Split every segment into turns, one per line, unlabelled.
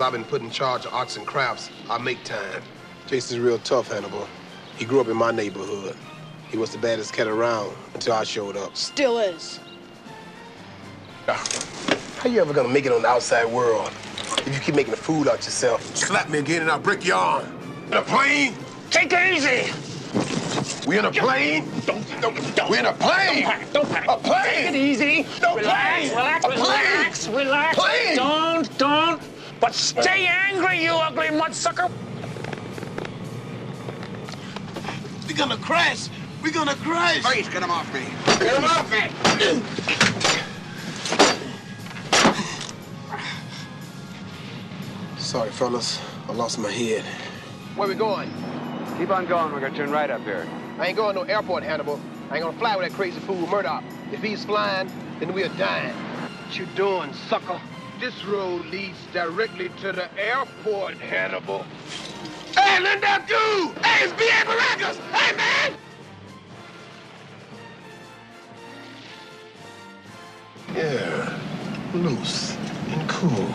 I've been put in charge of arts and crafts. I make time.
Jason's real tough, Hannibal. He grew up in my neighborhood. He was the baddest cat around until I showed up.
Still is.
How you ever gonna make it on the outside world if you keep making a fool out yourself?
Slap me again and I'll break your arm. In a plane?
Take it easy.
We in a plane?
Don't, don't, don't.
We in a plane?
Don't panic. Don't panic.
A plane?
Take it easy.
No
relax,
plane.
relax,
A plane.
relax, relax.
Plane.
Don't, don't. But stay angry, you ugly mudsucker.
We're gonna crash. We're gonna crash.
Please get him off me.
Get him off me.
Sorry, fellas. I lost my head.
Where we going?
Keep on going. We're gonna turn right up here.
I ain't going to no airport, Hannibal. I ain't gonna fly with that crazy fool Murdock. If he's flying, then we're dying. What you doing, sucker? This road leads directly to the airport, Hannibal. Hey, Linda, dude! Hey, it's B.A. Baracus! Hey, man! Yeah, loose and cool.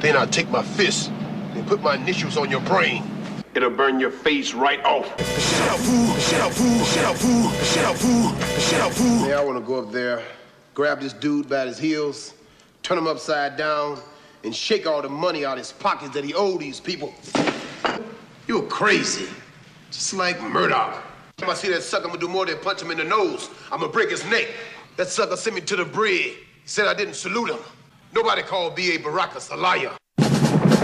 Then I'll take my fist and put my initials on your brain. It'll burn your face right off. Shut up, fool! Shut up, fool! Shut up, fool! Shut up, fool! Shut up, fool! Yeah, I want to go up there, grab this dude by his heels, turn him upside down, and shake all the money out of his pockets that he owed these people. You're crazy. Just like Murdock. If I see that sucker, I'm gonna do more than punch him in the nose. I'm gonna break his neck. That sucker sent me to the bridge. He said I didn't salute him. Nobody called B.A. Baracus a liar.